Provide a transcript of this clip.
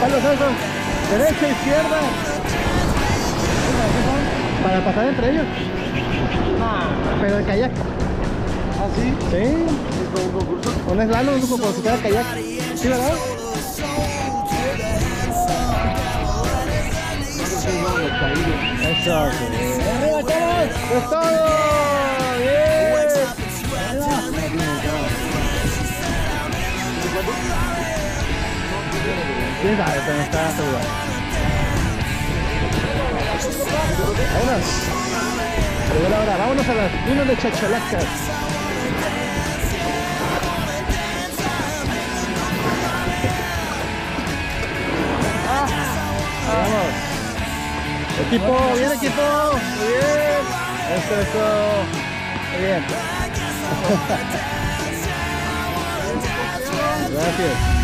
Carlos esos. Derecha, izquierda. Para pasar entre ellos. Pero en kayak. ¿Ah, sí? Sí. ¿Es como un concurso? Un slalom, un como si fuera kayak. ¿Sí, verdad? Eso, sí. ¡Arriba, chavos! ¡Es todo! ¿Quién sabe? Pero está seguro. Vámonos. Llegó la hora. Vámonos a las dunas de chachalacas. Vamos. Equipo, bien equipo. Muy bien. Eso, eso. Muy bien. Gracias.